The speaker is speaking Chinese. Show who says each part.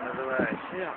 Speaker 1: называется